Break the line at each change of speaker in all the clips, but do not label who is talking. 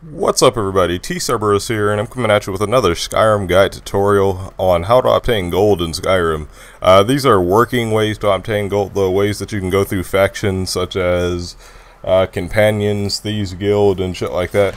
What's up everybody, TeeCerberus here, and I'm coming at you with another Skyrim guide tutorial on how to obtain gold in Skyrim. Uh, these are working ways to obtain gold, the ways that you can go through factions such as uh, Companions, Thieves Guild, and shit like that.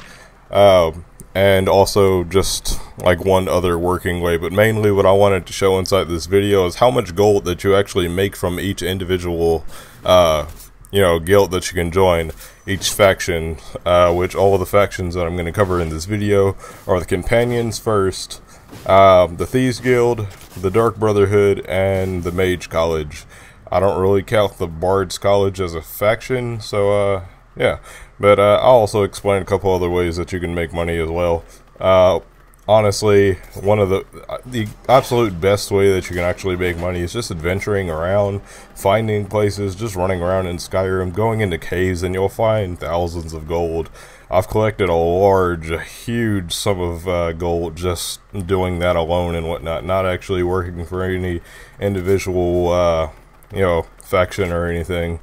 Uh, and also just like one other working way, but mainly what I wanted to show inside this video is how much gold that you actually make from each individual uh, you know, guild that you can join, each faction, uh, which all of the factions that I'm going to cover in this video are the Companions first, uh, the Thieves Guild, the Dark Brotherhood, and the Mage College. I don't really count the Bards College as a faction, so, uh, yeah. But, uh, I'll also explain a couple other ways that you can make money as well. Uh, honestly, one of the the absolute best way that you can actually make money is just adventuring around, finding places, just running around in Skyrim, going into caves, and you'll find thousands of gold. I've collected a large, a huge sum of uh, gold just doing that alone and whatnot, not actually working for any individual, uh, you know, faction or anything.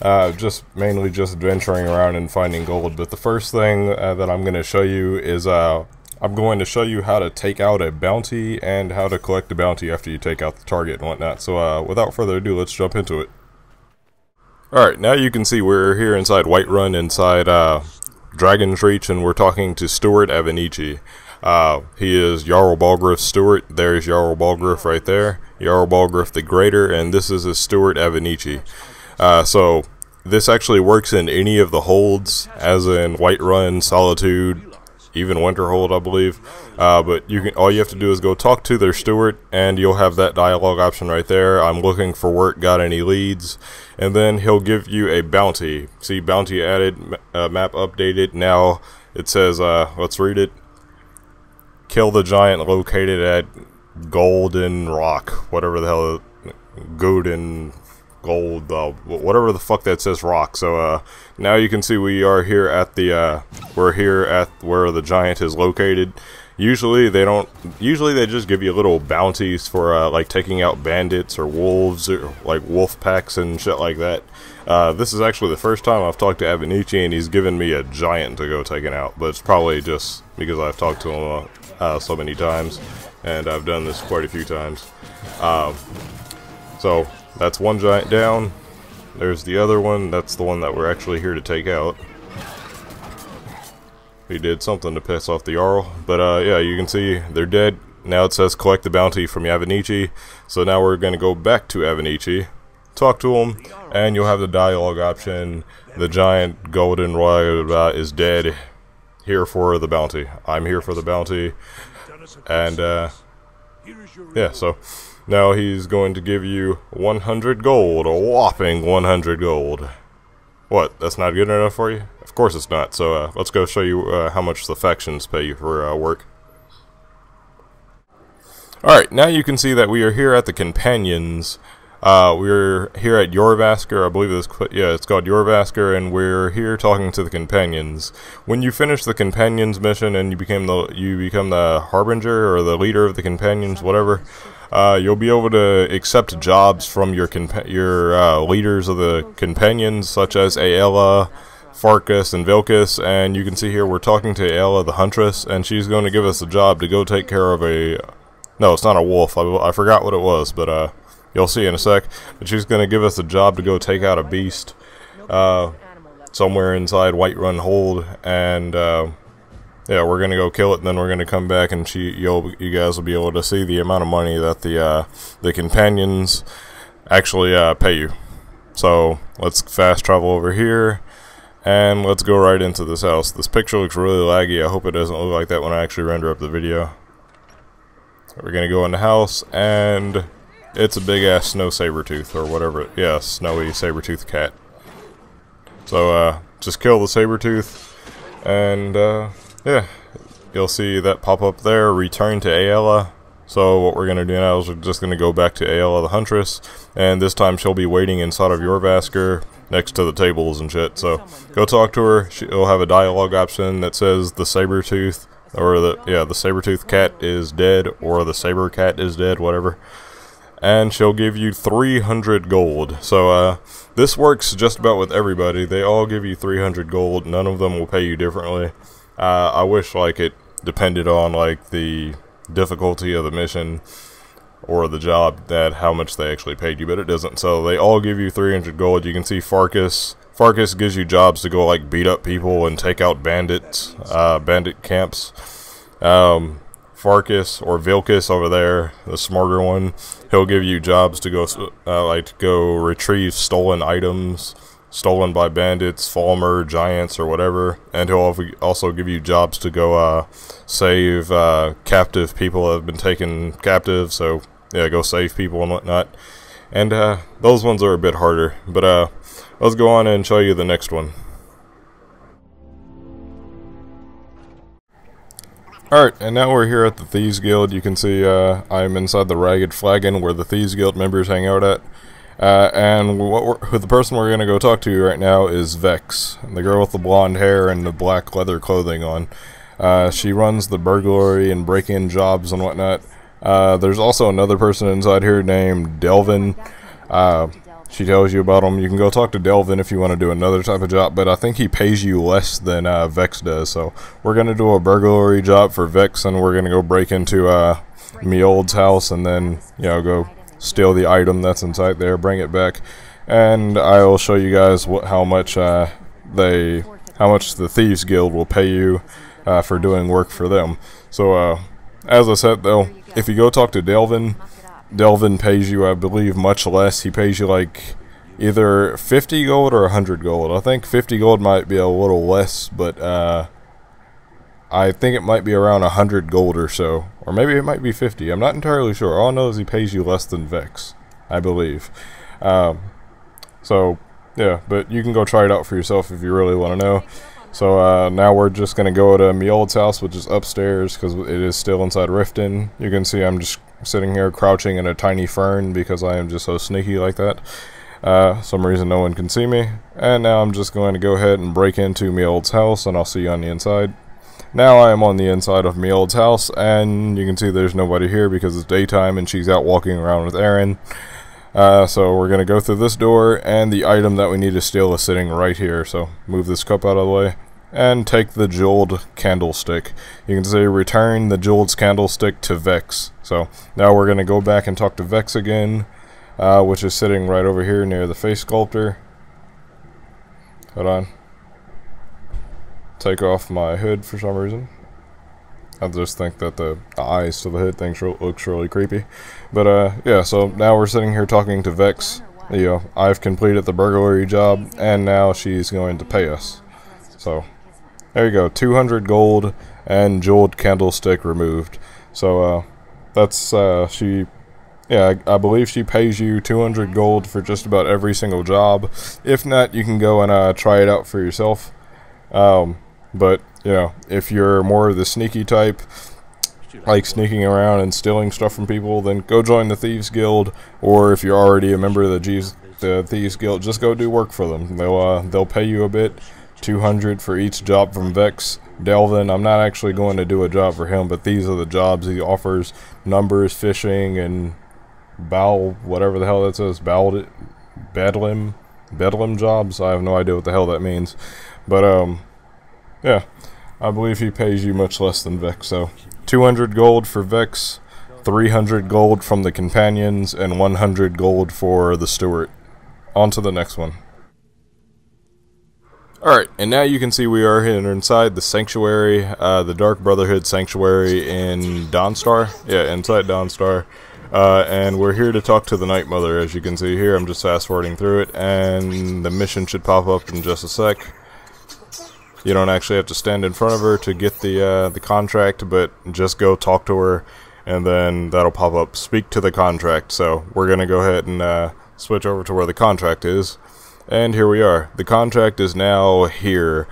Uh, just mainly just adventuring around and finding gold. But the first thing uh, that I'm going to show you is uh, I'm going to show you how to take out a bounty and how to collect the bounty after you take out the target and whatnot. So uh, without further ado, let's jump into it. Alright, now you can see we're here inside Whiterun, inside uh, Dragon's Reach, and we're talking to Stuart Avenicci. Uh, he is Jarl Balgruuf Stewart. There's Jarl Balgruuf right there. Jarl Balgruuf the Greater, and this is a Stuart Avenicci. Uh, so, this actually works in any of the holds, as in Whiterun, Solitude, even Winterhold, I believe. Uh, but you can all you have to do is go talk to their steward, and you'll have that dialogue option right there. I'm looking for work. Got any leads? And then he'll give you a bounty. See, bounty added, uh, map updated. Now it says, uh, let's read it. Kill the giant located at Golden Rock, whatever the hell, Golden gold, uh, whatever the fuck that says rock. So uh, now you can see we are here at the, uh, we're here at where the giant is located. Usually they don't, usually they just give you little bounties for uh, like taking out bandits or wolves or like wolf packs and shit like that. Uh, this is actually the first time I've talked to Avenicci and he's given me a giant to go taking out, but it's probably just because I've talked to him uh, so many times and I've done this quite a few times. Um, so that's one giant down. There's the other one. That's the one that we're actually here to take out. He did something to piss off the Jarl. But uh, yeah, you can see they're dead. Now it says collect the bounty from Avenicci. So now we're going to go back to Avenicci, talk to him, and you'll have the dialogue option. The giant golden royal is dead. Here for the bounty. I'm here for the bounty. And uh, yeah, so now he's going to give you 100 gold, a whopping 100 gold. What, that's not good enough for you? Of course it's not, so uh, let's go show you uh, how much the factions pay you for uh, work. Alright, now you can see that we are here at the Companions. Uh, we're here at Jorrvaskr, I believe this, yeah, it's called Jorrvaskr, and we're here talking to the Companions. When you finish the Companions mission and you become the, you become the Harbinger, or the leader of the Companions, whatever, uh, you'll be able to accept jobs from your your uh, leaders of the companions, such as Aela, Farkas, and Vilkas. And you can see here we're talking to Aela the Huntress, and she's going to give us a job to go take care of a. No, it's not a wolf. I, I forgot what it was, but uh, you'll see in a sec. But she's going to give us a job to go take out a beast uh, somewhere inside Whiterun Hold, and uh, yeah, we're gonna go kill it, and then we're gonna come back, and she, you'll, you guys will be able to see the amount of money that the uh, the companions actually uh, pay you. So let's fast travel over here, and let's go right into this house. This picture looks really laggy. I hope it doesn't look like that when I actually render up the video. We're gonna go in the house, and it's a big ass snow saber tooth or whatever. Yeah, snowy saber tooth cat. So uh, just kill the saber tooth, and. Yeah, you'll see that pop up there, return to Aela. So what we're going to do now is we're just going to go back to Aela the Huntress, and this time she'll be waiting inside of Jorrvaskr next to the tables and shit. So go talk to her. She'll have a dialogue option that says the saber tooth, or the, yeah, the saber tooth cat is dead, or the saber cat is dead, whatever. And she'll give you 300 gold. So, uh, this works just about with everybody. They all give you 300 gold. None of them will pay you differently. Uh, I wish like it depended on like the difficulty of the mission or the job that how much they actually paid you, but it doesn't. So they all give you 300 gold. You can see Farkas. Farkas gives you jobs to go like beat up people and take out bandits, uh, bandit camps. Um, Farkas or Vilkas over there, the smarter one, he'll give you jobs to go uh, like to go retrieve stolen items stolen by bandits, Falmer, giants, or whatever, and he'll also give you jobs to go uh, save uh, captive people that have been taken captive. So yeah, go save people and whatnot. And uh, those ones are a bit harder, but uh, let's go on and show you the next one. Alright, and now we're here at the Thieves Guild. You can see uh, I'm inside the Ragged Flagon where the Thieves Guild members hang out at. Uh, and what the person we're going to go talk to right now is Vex, the girl with the blonde hair and the black leather clothing on. Uh, she runs the burglary and break-in jobs and whatnot. Uh, there's also another person inside here named Delvin. Uh, she tells you about him. You can go talk to Delvin if you want to do another type of job, but I think he pays you less than uh, Vex does. So we're going to do a burglary job for Vex, and we're going to go break into uh, Mjoll's house and then, you know, go steal the item that's inside there, bring it back, and I will show you guys what how much uh, they how much the Thieves Guild will pay you uh, for doing work for them. So uh, as I said though, if you go talk to Delvin, Delvin pays you I believe much less. He pays you like either 50 gold or 100 gold. I think 50 gold might be a little less, but uh, I think it might be around 100 gold or so. Or maybe it might be 50. I'm not entirely sure. All I know is he pays you less than Vex, I believe. Um, so, yeah, but you can go try it out for yourself if you really want to know. So uh, now we're just going to go to Mjoll's house, which is upstairs, because it is still inside Riften. You can see I'm just sitting here crouching in a tiny fern because I am just so sneaky like that. Uh, some reason no one can see me. And now I'm just going to go ahead and break into Mjoll's house, and I'll see you on the inside. Now I am on the inside of Mjoll's house, and you can see there's nobody here because it's daytime and she's out walking around with Aerin. Uh, so we're going to go through this door, and the item that we need to steal is sitting right here. So move this cup out of the way, and take the jeweled candlestick. You can say return the jeweled candlestick to Vex. So now we're going to go back and talk to Vex again, uh, which is sitting right over here near the face sculptor. Hold on take off my hood for some reason. I just think that the, eyes to the hood thing looks really creepy. But uh, yeah, so now we're sitting here talking to Vex. You know, I've completed the burglary job, and now she's going to pay us. So, there you go, 200 gold and jeweled candlestick removed. So, uh, that's, uh, she, yeah, I, I, believe she pays you 200 gold for just about every single job. If not, you can go and, uh, try it out for yourself. Um, but, you know, if you're more of the sneaky type, like sneaking around and stealing stuff from people, then go join the Thieves Guild. Or if you're already a member of the, the Thieves Guild, just go do work for them. They'll uh, they'll pay you a bit, 200 for each job from Vex. Delvin, I'm not actually going to do a job for him, but these are the jobs he offers: numbers, fishing, and bow, whatever the hell that says, bow, bedlam, bedlam jobs. I have no idea what the hell that means, but um, yeah, I believe he pays you much less than Vex, so 200 gold for Vex, 300 gold from the companions, and 100 gold for the steward. On to the next one. Alright, and now you can see we are here inside the sanctuary, uh, the Dark Brotherhood sanctuary in Dawnstar. Yeah, inside Dawnstar. Uh, and we're here to talk to the Night Mother, as you can see here. I'm just fast forwarding through it, and the mission should pop up in just a sec. You don't actually have to stand in front of her to get the uh, the contract, but just go talk to her, and then that'll pop up. Speak to the contract. So we're gonna go ahead and uh, switch over to where the contract is, and here we are. The contract is now here,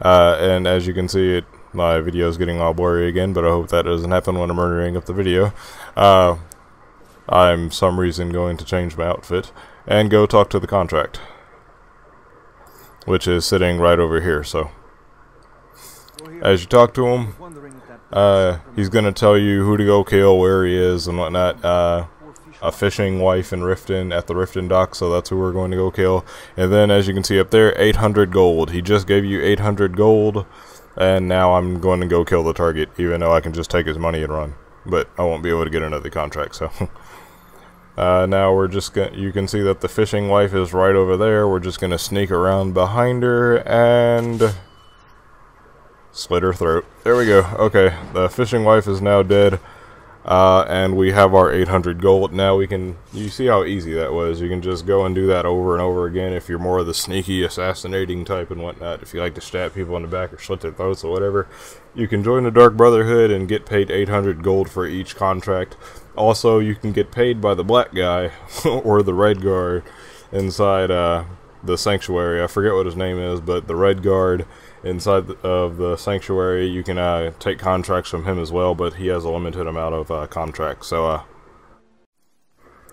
uh, and as you can see, it my video is getting all blurry again, but I hope that doesn't happen when I'm murdering up the video. Uh, I'm some reason going to change my outfit and go talk to the contract, which is sitting right over here. So as you talk to him, uh, he's going to tell you who to go kill, where he is, and whatnot. Uh, a fishing wife in Riften at the Riften dock, so that's who we're going to go kill. And then, as you can see up there, 800 gold. He just gave you 800 gold. And now I'm going to go kill the target, even though I can just take his money and run. But I won't be able to get another contract, so... Uh, now we're just gonna, you can see that the fishing wife is right over there. We're just gonna sneak around behind her and slit her throat. There we go. Okay, the fishing wife is now dead. Uh, and we have our 800 gold. Now we can, you see how easy that was. You can just go and do that over and over again if you're more of the sneaky, assassinating type and whatnot. If you like to stab people in the back or slit their throats or whatever, you can join the Dark Brotherhood and get paid 800 gold for each contract. Also, you can get paid by the black guy or the red guard inside uh, the sanctuary. I forget what his name is, but the red guard inside of the sanctuary. You can uh, take contracts from him as well, but he has a limited amount of uh, contracts. So, uh,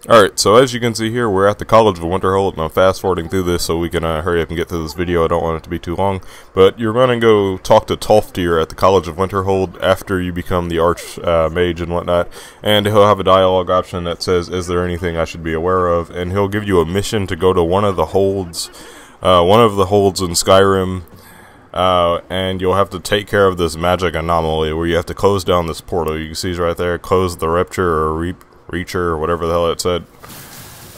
Alright, so as you can see here, we're at the College of Winterhold, and I'm fast forwarding through this so we can uh, hurry up and get through this video. I don't want it to be too long. But you're going to go talk to Tolfdir at the College of Winterhold after you become the Arch uh, Mage and whatnot. And he'll have a dialogue option that says, Is there anything I should be aware of? And he'll give you a mission to go to one of the holds, uh, one of the holds in Skyrim uh, and you'll have to take care of this magic anomaly where you have to close down this portal. You can see right there, close the Rupture or re Reacher or whatever the hell it said.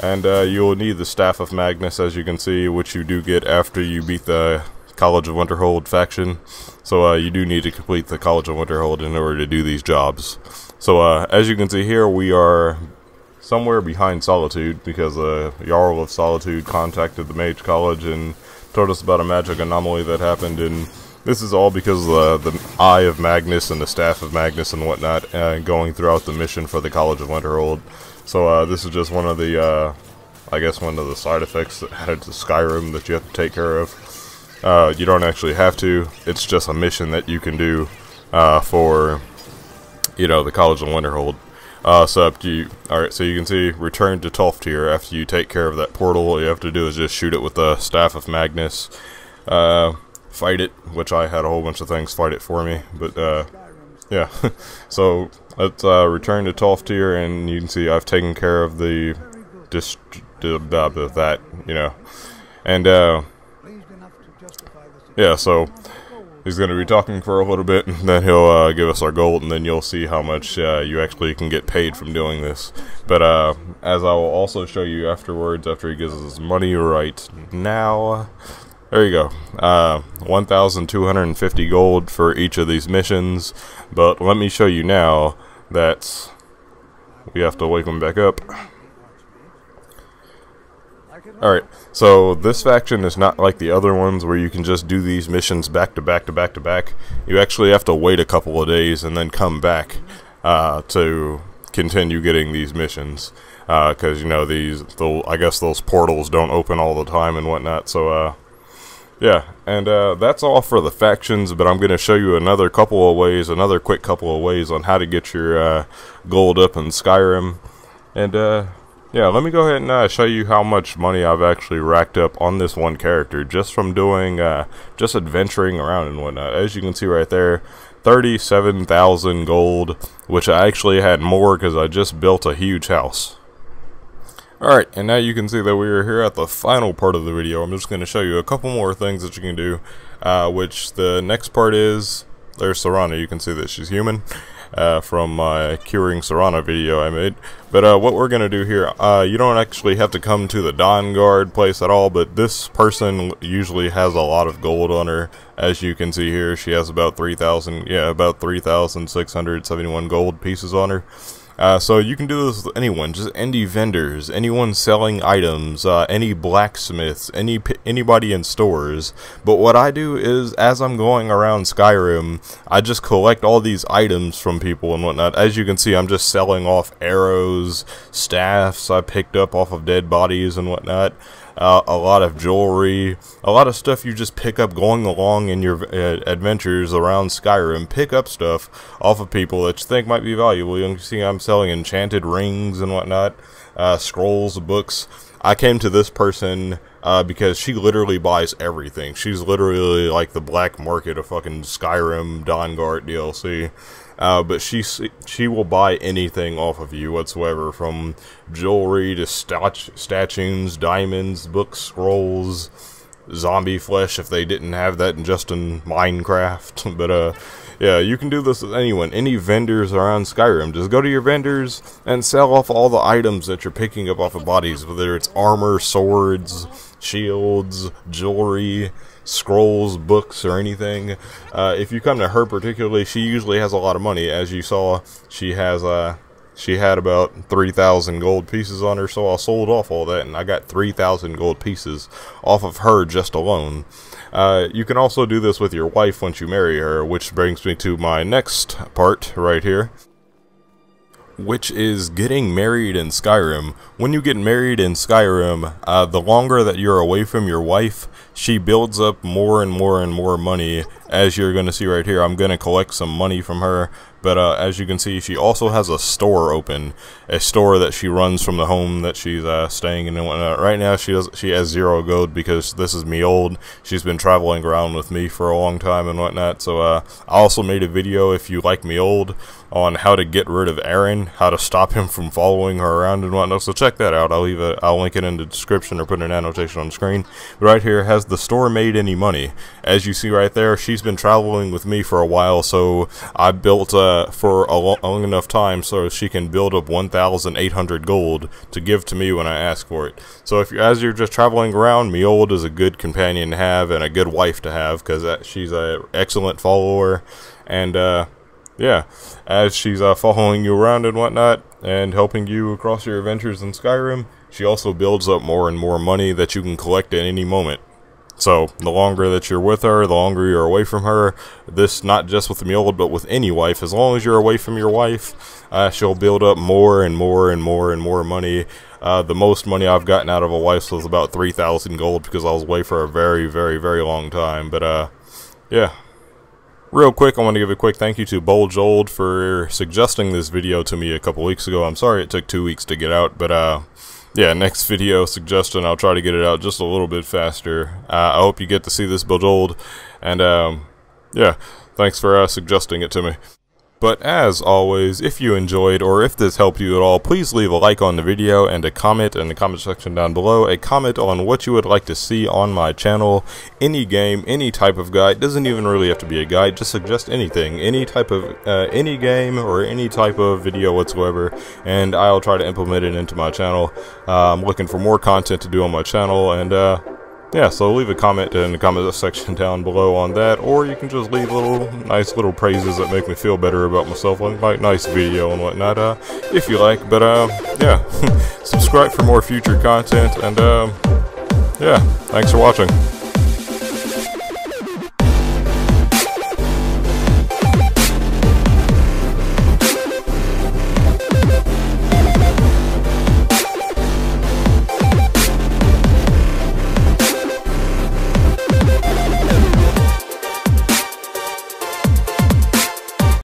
And uh, you will need the Staff of Magnus, as you can see, which you do get after you beat the College of Winterhold faction. So uh, you do need to complete the College of Winterhold in order to do these jobs. So uh, as you can see here, we are somewhere behind Solitude because uh, Jarl of Solitude contacted the Mage College and told us about a magic anomaly that happened, and this is all because of the, the Eye of Magnus and the Staff of Magnus and whatnot uh, going throughout the mission for the College of Winterhold. So uh, this is just one of the, uh, I guess one of the side effects that added to Skyrim that you have to take care of. Uh, you don't actually have to, it's just a mission that you can do uh, for, you know, the College of Winterhold. Uh, so to you. Alright, so you can see return to Tolfdir after you take care of that portal. All you have to do is just shoot it with the Staff of Magnus. Uh, fight it, which I had a whole bunch of things fight it for me. But, uh, yeah. so, let's uh, return to Tolfdir, and you can see I've taken care of the dist that, you know. And, uh, yeah, so he's going to be talking for a little bit, and then he'll uh, give us our gold, and then you'll see how much uh, you actually can get paid from doing this. But uh, as I will also show you afterwards, after he gives us his money right now, there you go. Uh, 1,250 gold for each of these missions, but let me show you now that we have to wake him back up. Alright, so this faction is not like the other ones where you can just do these missions back to back to back to back. You actually have to wait a couple of days and then come back uh, to continue getting these missions. Because, uh, you know, these, the, I guess those portals don't open all the time and whatnot. So, uh, yeah, and uh, that's all for the factions, but I'm going to show you another couple of ways, another quick couple of ways on how to get your uh, gold up in Skyrim. And, uh, yeah, let me go ahead and uh, show you how much money I've actually racked up on this one character just from doing, uh, just adventuring around and whatnot. As you can see right there, 37,000 gold, which I actually had more because I just built a huge house. Alright, and now you can see that we are here at the final part of the video. I'm just going to show you a couple more things that you can do, uh, which the next part is, there's Serana, you can see that she's human uh, from my curing Serana video I made. But uh, what we're going to do here, uh, you don't actually have to come to the Don Dawnguard place at all, but this person usually has a lot of gold on her. As you can see here, she has about 3,000, yeah, about 3,671 gold pieces on her. Uh, so you can do this with anyone, just any vendors, anyone selling items, uh, any blacksmiths, any anybody in stores. But what I do is, as I'm going around Skyrim, I just collect all these items from people and whatnot. As you can see, I'm just selling off arrows, staffs I picked up off of dead bodies and whatnot uh, a lot of jewelry, a lot of stuff you just pick up going along in your uh, adventures around Skyrim. Pick up stuff off of people that you think might be valuable. You can see I'm selling enchanted rings and whatnot, uh, scrolls, books. I came to this person uh, because she literally buys everything. She's literally like the black market of fucking Skyrim Dawnguard DLC. Uh, but she she will buy anything off of you whatsoever, from jewelry to stat statues, diamonds, books, scrolls, zombie flesh if they didn't have that in just in Minecraft. but uh, yeah, you can do this with anyone, any vendors around Skyrim. Just go to your vendors and sell off all the items that you're picking up off of bodies, whether it's armor, swords, shields, jewelry, scrolls, books, or anything. Uh, if you come to her particularly, she usually has a lot of money. As you saw, she has uh, she had about 3,000 gold pieces on her, so I sold off all that, and I got 3,000 gold pieces off of her just alone. Uh, you can also do this with your wife once you marry her, which brings me to my next part right here which is getting married in Skyrim. When you get married in Skyrim, uh, the longer that you're away from your wife, she builds up more and more and more money. As you're going to see right here, I'm going to collect some money from her. But uh, as you can see, she also has a store open, a store that she runs from the home that she's uh, staying in and whatnot. Right now, she does she has zero gold because this is Mjoll. She's been traveling around with me for a long time and whatnot. So uh, I also made a video if you like Mjoll on how to get rid of Aerin, how to stop him from following her around and whatnot. So check that out. I'll leave it. I'll link it in the description or put an annotation on the screen. But right here, has the store made any money? As you see right there, she's been traveling with me for a while, so I built uh, for a long enough time so she can build up 1,800 gold to give to me when I ask for it. So if you, as you're just traveling around, Mjoll is a good companion to have and a good wife to have because uh, she's an excellent follower and. Uh, yeah, as she's uh, following you around and whatnot, and helping you across your adventures in Skyrim, she also builds up more and more money that you can collect at any moment. So, the longer that you're with her, the longer you're away from her, this not just with old, but with any wife, as long as you're away from your wife, uh, she'll build up more and more and more and more money. Uh, the most money I've gotten out of a wife was about 3,000 gold because I was away for a very, very, very long time. But, uh, yeah, Real quick, I want to give a quick thank you to Bold for suggesting this video to me a couple weeks ago. I'm sorry it took two weeks to get out, but uh, yeah, next video suggestion, I'll try to get it out just a little bit faster. Uh, I hope you get to see this Bold, and um, yeah, thanks for uh, suggesting it to me. But as always, if you enjoyed or if this helped you at all, please leave a like on the video and a comment in the comment section down below. A comment on what you would like to see on my channel. Any game, any type of guide. Doesn't even really have to be a guide. Just suggest anything. Any type of, uh, any game or any type of video whatsoever. And I'll try to implement it into my channel. Uh, I'm looking for more content to do on my channel. And, uh, yeah, so leave a comment in the comment section down below on that, or you can just leave little nice little praises that make me feel better about myself, like nice video and whatnot, uh, if you like. But um, yeah, subscribe for more future content, and um, yeah, thanks for watching.